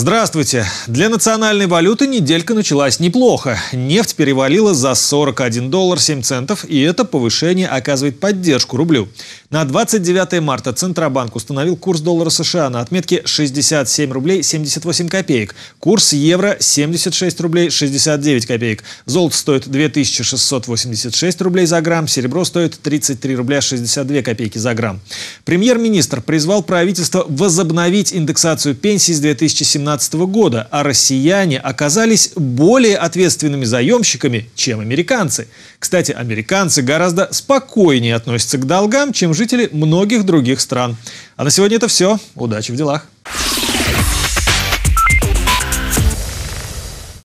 Здравствуйте. Для национальной валюты неделька началась неплохо. Нефть перевалила за 41 доллар 7 центов, и это повышение оказывает поддержку рублю. На 29 марта Центробанк установил курс доллара США на отметке 67 рублей 78 копеек. Курс евро 76 рублей 69 копеек. Золото стоит 2686 рублей за грамм, серебро стоит 33 рубля 62 копейки за грамм. Премьер-министр призвал правительство возобновить индексацию пенсий с 2017 2017 года, а россияне оказались более ответственными заемщиками, чем американцы. Кстати, американцы гораздо спокойнее относятся к долгам, чем жители многих других стран. А на сегодня это все. Удачи в делах!